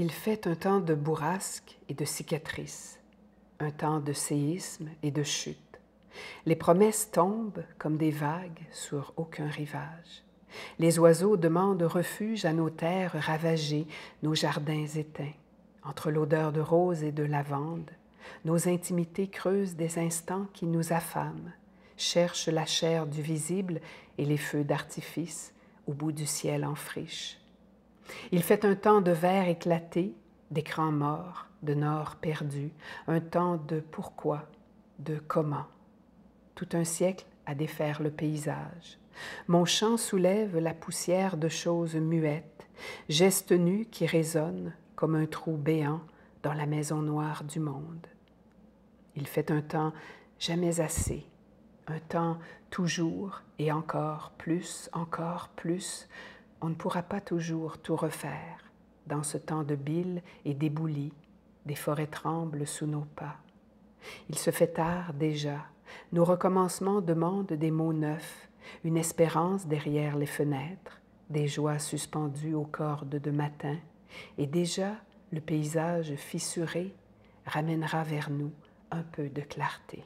Il fait un temps de bourrasque et de cicatrices, un temps de séisme et de chute. Les promesses tombent comme des vagues sur aucun rivage. Les oiseaux demandent refuge à nos terres ravagées, nos jardins éteints. Entre l'odeur de rose et de lavande, nos intimités creusent des instants qui nous affament, cherchent la chair du visible et les feux d'artifice au bout du ciel en friche. Il fait un temps de verre éclaté, d'écrans morts, de nord perdu, un temps de pourquoi, de comment. Tout un siècle à défaire le paysage. Mon chant soulève la poussière de choses muettes, gestes nus qui résonnent comme un trou béant dans la maison noire du monde. Il fait un temps jamais assez, un temps toujours et encore plus, encore plus. On ne pourra pas toujours tout refaire. Dans ce temps de bile et d'éboulis, des forêts tremblent sous nos pas. Il se fait tard déjà. Nos recommencements demandent des mots neufs, une espérance derrière les fenêtres, des joies suspendues aux cordes de matin, et déjà le paysage fissuré ramènera vers nous un peu de clarté.